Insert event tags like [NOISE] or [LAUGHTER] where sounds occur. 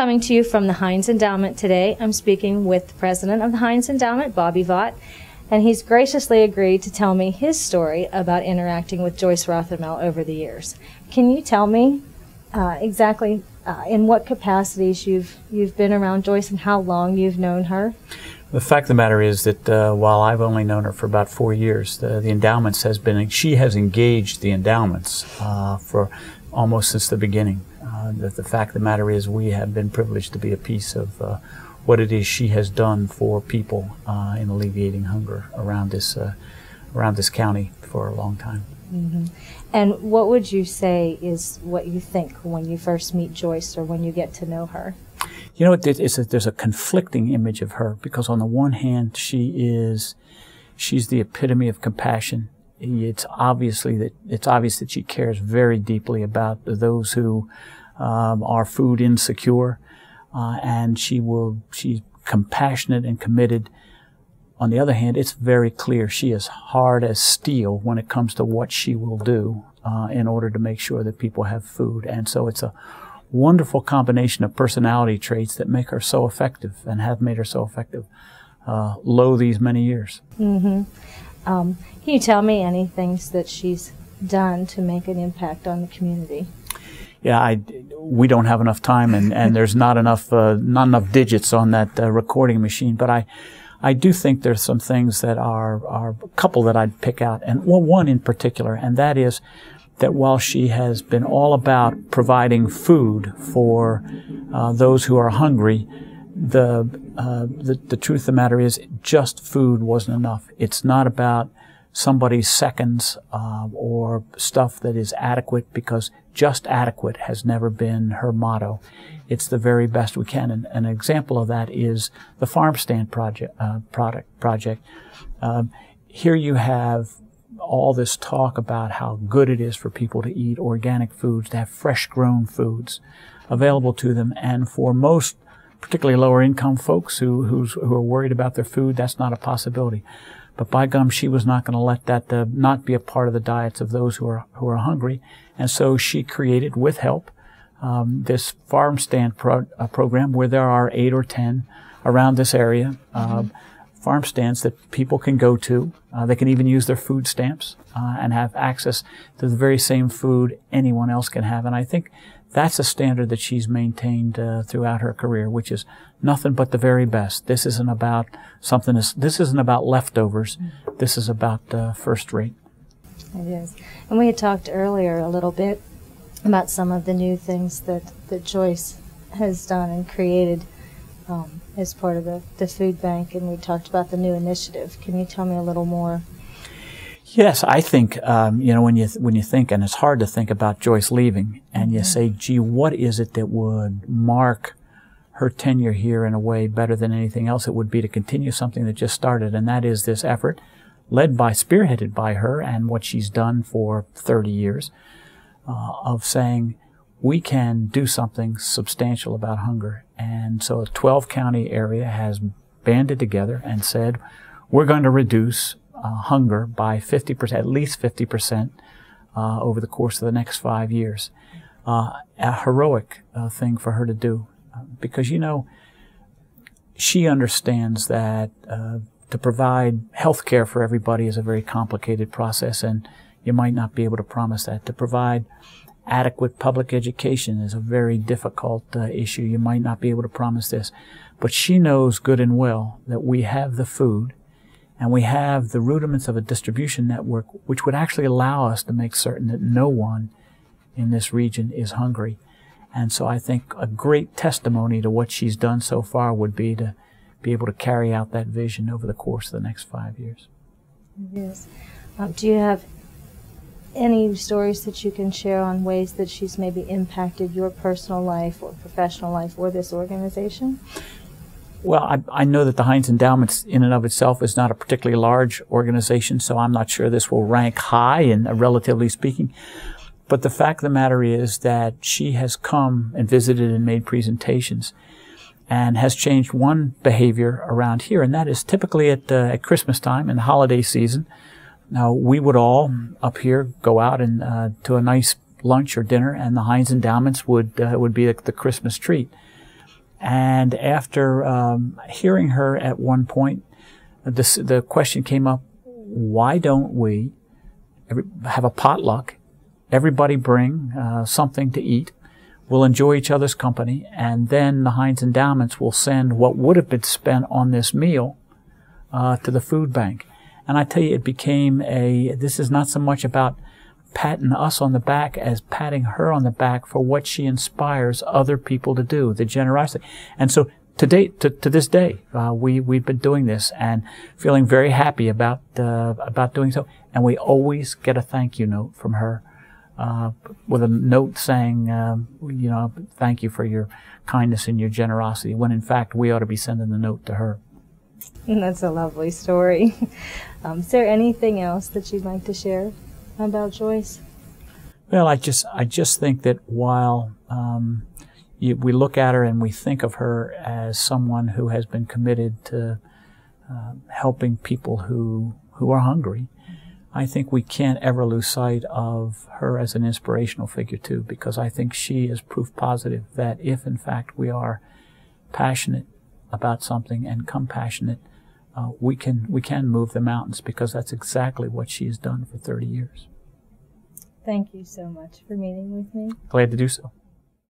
coming to you from the Heinz Endowment today. I'm speaking with the president of the Heinz Endowment, Bobby Vogt, and he's graciously agreed to tell me his story about interacting with Joyce Rothermel over the years. Can you tell me uh, exactly uh, in what capacities you've you've been around Joyce and how long you've known her? The fact of the matter is that uh, while I've only known her for about four years, the, the endowments has been she has engaged the endowments uh, for almost since the beginning. Uh, the, the, fact of the matter is we have been privileged to be a piece of uh, what it is she has done for people uh, in alleviating hunger around this uh, around this county for a long time. Mm-hmm. And what would you say is what you think when you first meet Joyce or when you get to know her? You know, a, there's a conflicting image of her because on the one hand, she is she's the epitome of compassion. It's obviously that it's obvious that she cares very deeply about those who um, are food insecure, uh, and she will she's compassionate and committed. On the other hand, it's very clear she is hard as steel when it comes to what she will do uh, in order to make sure that people have food, and so it's a wonderful combination of personality traits that make her so effective and have made her so effective uh, lo these many years. Mm-hmm. Um, can you tell me any things that she's done to make an impact on the community? Yeah, I, we don't have enough time, and, and there's not enough uh, not enough digits on that uh, recording machine. But I, I do think there's some things that are are a couple that I'd pick out, and well, one in particular, and that is that while she has been all about providing food for uh, those who are hungry, the, uh, the, the truth of the matter is just food wasn't enough. It's not about somebody's seconds uh, or stuff that is adequate because just adequate has never been her motto. It's the very best we can. And an example of that is the farm stand project. Uh, product project. Um, here you have all this talk about how good it is for people to eat organic foods, to have fresh grown foods available to them. And for most, particularly lower income folks who, who are worried about their food, that's not a possibility. But by gum, she was not going to let that uh, not be a part of the diets of those who are, who are hungry. And so she created, with help, um, this farm stand pro- uh, program where there are eight or ten around this area. Uh, mm-hmm farm stands that people can go to. Uh, they can even use their food stamps uh, and have access to the very same food anyone else can have. And I think that's a standard that she's maintained uh, throughout her career, which is nothing but the very best. This isn't about something. This isn't about leftovers. This is about uh, first rate. It is. And we had talked earlier a little bit about some of the new things that, that Joyce has done and created. Um, as part of the, the food bank, and we talked about the new initiative. Can you tell me a little more? Yes, I think um, you know when you th- when you think, and it's hard to think about Joyce leaving, and mm-hmm. you say, "Gee, what is it that would mark her tenure here in a way better than anything else?" It would be to continue something that just started, and that is this effort, led by, spearheaded by her, and what she's done for 30 years, uh, of saying, we can do something substantial about hunger. And so a 12 county area has banded together and said, we're going to reduce uh, hunger by 50%, at least 50%, uh, over the course of the next five years. Uh, a heroic uh, thing for her to do. because, you know, she understands that uh, to provide health care for everybody is a very complicated process, and you might not be able to promise that. To provide adequate public education is a very difficult uh, issue. You might not be able to promise this, but she knows good and well that we have the food and we have the rudiments of a distribution network which would actually allow us to make certain that no one in this region is hungry. And so I think a great testimony to what she's done so far would be to be able to carry out that vision over the course of the next five years. Yes. Um, do you have any stories that you can share on ways that she's maybe impacted your personal life or professional life or this organization? Well, I, I, know that the Heinz Endowment in and of itself is not a particularly large organization, so I'm not sure this will rank high in uh, relatively speaking. But the fact of the matter is that she has come and visited and made presentations and has changed one behavior around here, and that is typically at, uh, at Christmas time and the holiday season, now, we would all up here go out and uh, to a nice lunch or dinner, and the Heinz Endowments would uh, would be the, the, Christmas treat. And after um, hearing her at one point, this, the question came up: Why don't we every, have a potluck? Everybody bring uh, something to eat. We'll enjoy each other's company, and then the Heinz Endowments will send what would have been spent on this meal uh, to the food bank. And I tell you, it became a. This is not so much about patting us on the back as patting her on the back for what she inspires other people to do, the generosity. And so to date, to, to this day, uh, we, we've been doing this and feeling very happy about, uh, about doing so. And we always get a thank you note from her, uh, with a note saying, um, you know, thank you for your kindness and your generosity, when in fact we ought to be sending the note to her. [LAUGHS] That's a lovely story. [LAUGHS] Um, is there anything else that you'd like to share? about Joyce? Well, I just I just think that while um, you, we look at her and we think of her as someone who has been committed to uh, helping people who who are hungry, I think we can't ever lose sight of her as an inspirational figure too, because I think she is proof positive that if in fact we are passionate about something and compassionate, uh, we can we can move the mountains because that's exactly what she has done for 30 years. Thank you so much for meeting with me. Glad to do so.